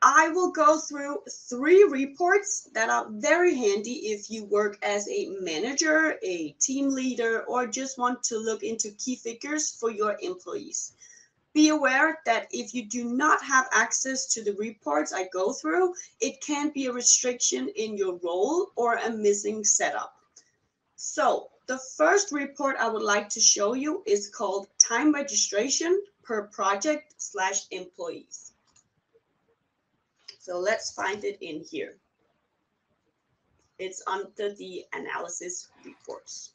I will go through three reports that are very handy if you work as a manager, a team leader, or just want to look into key figures for your employees. Be aware that if you do not have access to the reports I go through, it can be a restriction in your role or a missing setup. So the first report I would like to show you is called time registration per project slash employees. So let's find it in here. It's under the analysis reports.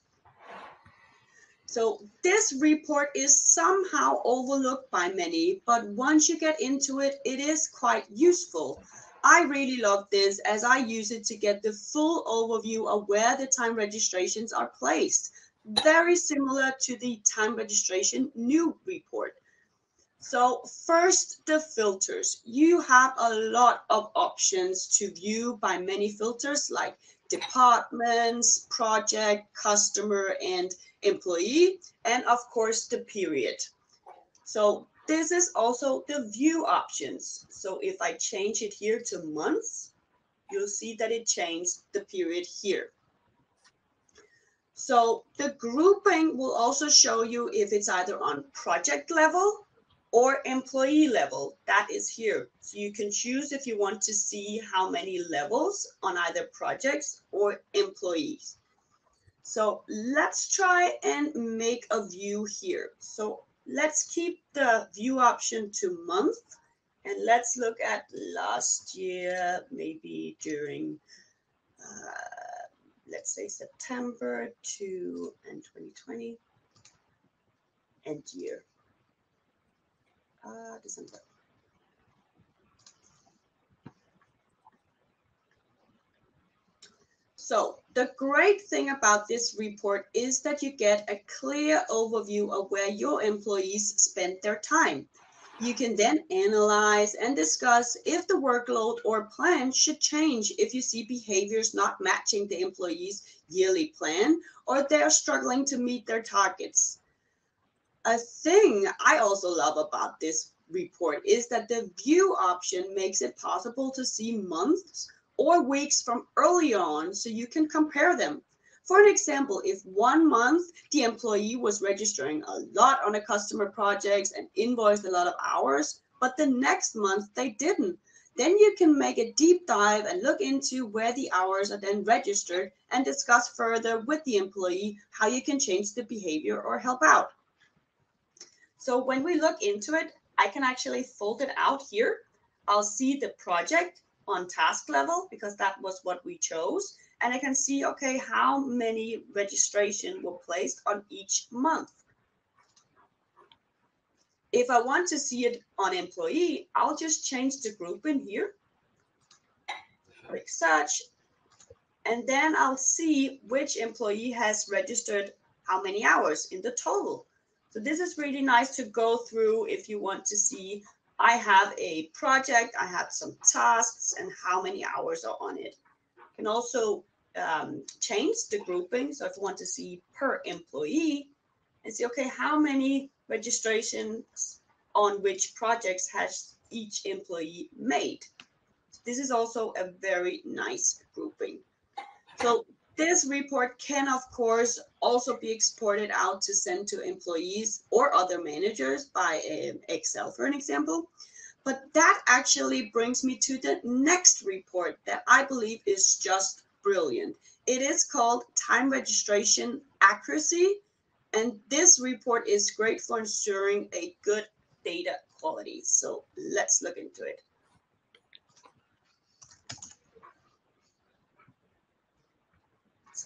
So this report is somehow overlooked by many, but once you get into it, it is quite useful. I really love this as I use it to get the full overview of where the time registrations are placed. Very similar to the time registration new report. So first, the filters. You have a lot of options to view by many filters like departments, project, customer, and employee, and of course the period. So this is also the view options. So if I change it here to months, you'll see that it changed the period here. So the grouping will also show you if it's either on project level or employee level, that is here. So you can choose if you want to see how many levels on either projects or employees. So let's try and make a view here. So let's keep the view option to month and let's look at last year, maybe during, uh, let's say September to and 2020 and year uh, December. So the great thing about this report is that you get a clear overview of where your employees spend their time. You can then analyze and discuss if the workload or plan should change if you see behaviors not matching the employee's yearly plan or they're struggling to meet their targets a thing I also love about this report is that the view option makes it possible to see months or weeks from early on so you can compare them. For an example, if one month the employee was registering a lot on a customer projects and invoiced a lot of hours, but the next month they didn't, then you can make a deep dive and look into where the hours are then registered and discuss further with the employee how you can change the behavior or help out. So when we look into it, I can actually fold it out here. I'll see the project on task level because that was what we chose. And I can see, okay, how many registration were placed on each month. If I want to see it on employee, I'll just change the group in here. Click search. And then I'll see which employee has registered how many hours in the total. So this is really nice to go through if you want to see, I have a project, I have some tasks and how many hours are on it. You can also um, change the grouping. So if you want to see per employee and see, okay, how many registrations on which projects has each employee made. This is also a very nice grouping. So this report can, of course, also be exported out to send to employees or other managers by um, Excel, for an example. But that actually brings me to the next report that I believe is just brilliant. It is called Time Registration Accuracy. And this report is great for ensuring a good data quality. So let's look into it.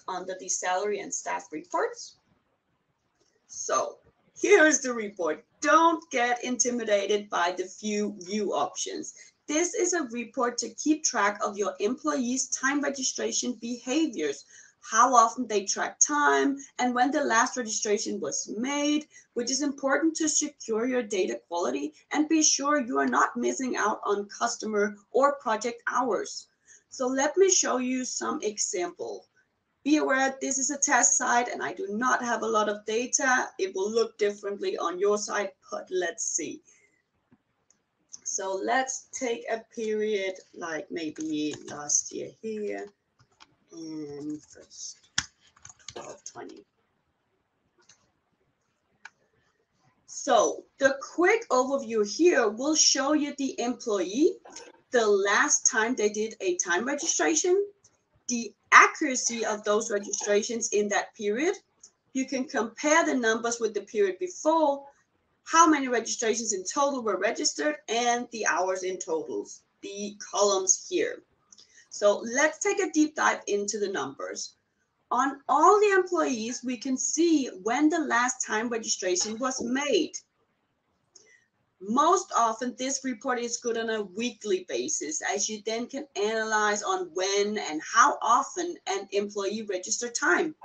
Under the salary and staff reports. So here's the report. Don't get intimidated by the few view options. This is a report to keep track of your employees' time registration behaviors, how often they track time, and when the last registration was made, which is important to secure your data quality and be sure you are not missing out on customer or project hours. So let me show you some example. Be aware this is a test site and I do not have a lot of data. It will look differently on your side, but let's see. So let's take a period like maybe last year here and first 1220. So the quick overview here will show you the employee, the last time they did a time registration, the accuracy of those registrations in that period. You can compare the numbers with the period before, how many registrations in total were registered, and the hours in totals, the columns here. So let's take a deep dive into the numbers. On all the employees, we can see when the last time registration was made. Most often, this report is good on a weekly basis, as you then can analyze on when and how often an employee registered time.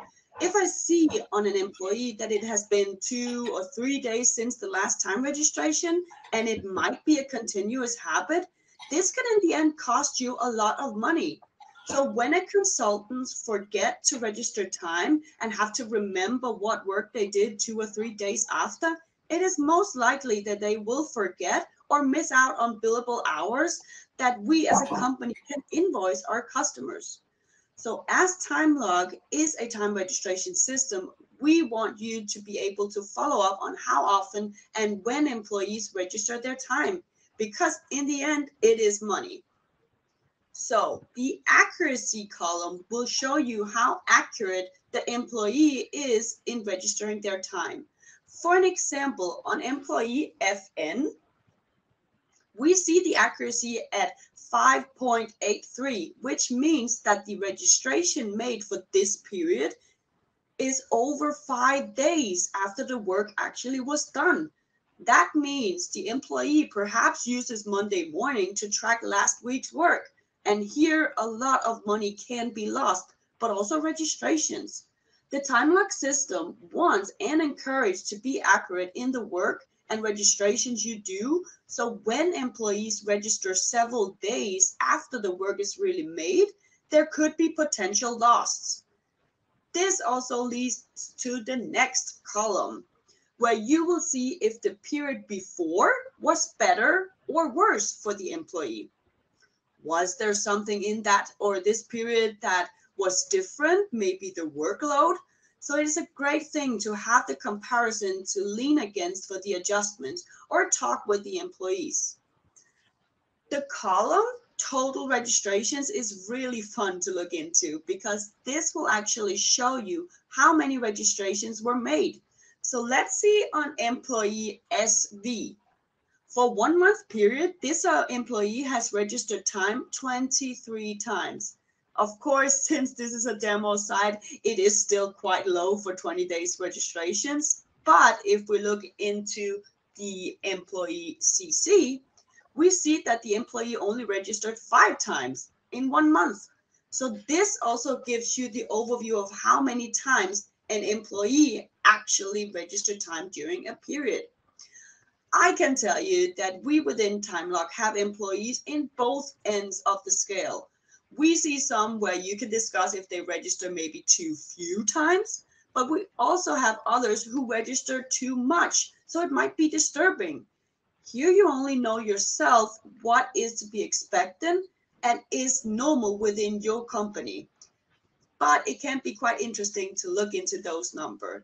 If I see on an employee that it has been two or three days since the last time registration, and it might be a continuous habit, this can in the end cost you a lot of money so when a consultant forget to register time and have to remember what work they did two or three days after, it is most likely that they will forget or miss out on billable hours that we as a company can invoice our customers. So as TimeLog is a time registration system, we want you to be able to follow up on how often and when employees register their time because in the end, it is money. So the accuracy column will show you how accurate the employee is in registering their time. For an example, on employee FN, we see the accuracy at 5.83, which means that the registration made for this period is over five days after the work actually was done. That means the employee perhaps uses Monday morning to track last week's work and here a lot of money can be lost, but also registrations. The TimeLog system wants and encourages to be accurate in the work and registrations you do. So when employees register several days after the work is really made, there could be potential loss. This also leads to the next column, where you will see if the period before was better or worse for the employee was there something in that or this period that was different maybe the workload. So it is a great thing to have the comparison to lean against for the adjustments or talk with the employees. The column total registrations is really fun to look into because this will actually show you how many registrations were made. So let's see on employee sv for one month period, this uh, employee has registered time 23 times. Of course, since this is a demo site, it is still quite low for 20 days registrations. But if we look into the employee CC, we see that the employee only registered five times in one month. So this also gives you the overview of how many times an employee actually registered time during a period. I can tell you that we within TimeLog have employees in both ends of the scale. We see some where you can discuss if they register maybe too few times, but we also have others who register too much. So it might be disturbing. Here you only know yourself what is to be expected and is normal within your company. But it can be quite interesting to look into those numbers.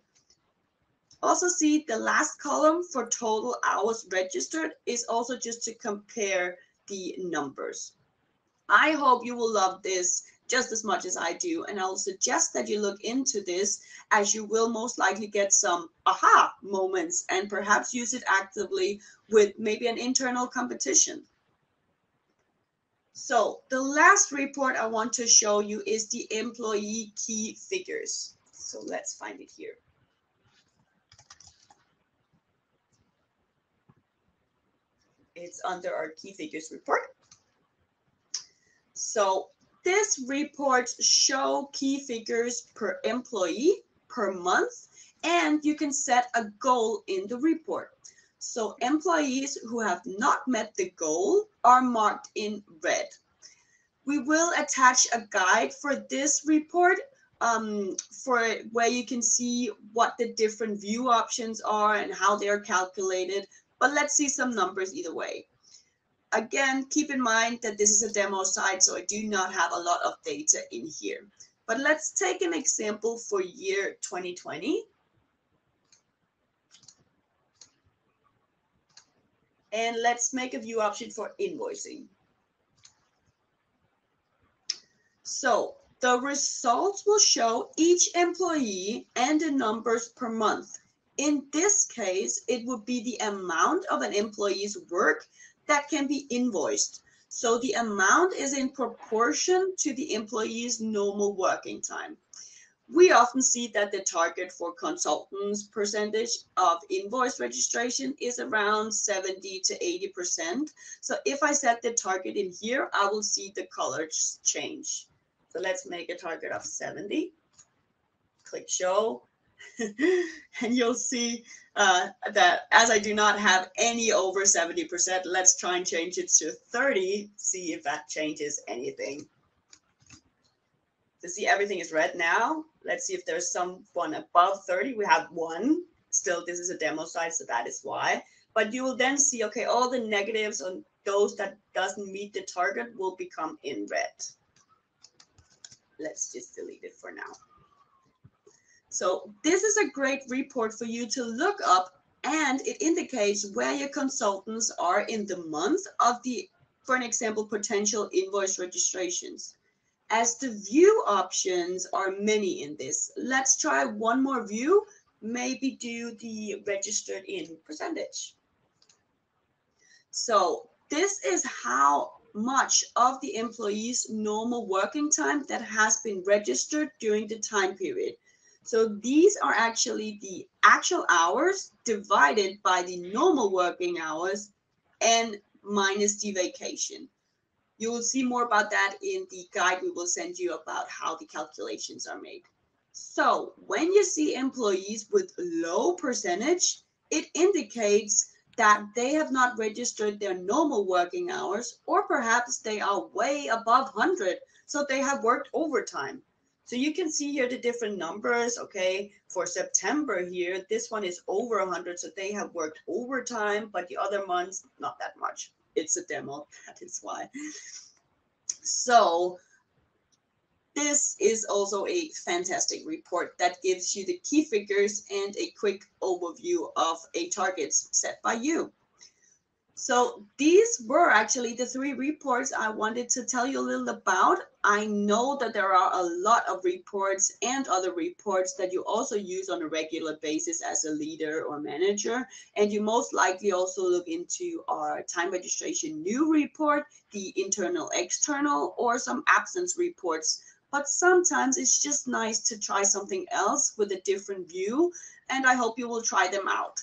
Also see the last column for total hours registered is also just to compare the numbers. I hope you will love this just as much as I do. And I'll suggest that you look into this as you will most likely get some aha moments and perhaps use it actively with maybe an internal competition. So the last report I want to show you is the employee key figures. So let's find it here. It's under our key figures report. So this report show key figures per employee per month, and you can set a goal in the report. So employees who have not met the goal are marked in red. We will attach a guide for this report um, for where you can see what the different view options are and how they are calculated but let's see some numbers either way. Again, keep in mind that this is a demo site, so I do not have a lot of data in here. But let's take an example for year 2020. And let's make a view option for invoicing. So the results will show each employee and the numbers per month. In this case, it would be the amount of an employee's work that can be invoiced. So the amount is in proportion to the employee's normal working time. We often see that the target for consultants percentage of invoice registration is around 70 to 80%. So if I set the target in here, I will see the colors change. So let's make a target of 70. Click show. and you'll see uh, that as I do not have any over 70%, let's try and change it to 30, see if that changes anything. To see everything is red now, let's see if there's someone above 30. We have one. Still, this is a demo site, so that is why. But you will then see, okay, all the negatives on those that doesn't meet the target will become in red. Let's just delete it for now. So this is a great report for you to look up and it indicates where your consultants are in the month of the, for an example, potential invoice registrations. As the view options are many in this, let's try one more view, maybe do the registered in percentage. So this is how much of the employee's normal working time that has been registered during the time period. So these are actually the actual hours divided by the normal working hours and minus the vacation. You will see more about that in the guide we will send you about how the calculations are made. So when you see employees with low percentage, it indicates that they have not registered their normal working hours, or perhaps they are way above 100, so they have worked overtime. So you can see here the different numbers, okay? For September here, this one is over 100, so they have worked overtime, but the other months, not that much. It's a demo, that is why. So this is also a fantastic report that gives you the key figures and a quick overview of a targets set by you. So these were actually the three reports I wanted to tell you a little about. I know that there are a lot of reports and other reports that you also use on a regular basis as a leader or manager. And you most likely also look into our time registration new report, the internal external, or some absence reports. But sometimes it's just nice to try something else with a different view. And I hope you will try them out.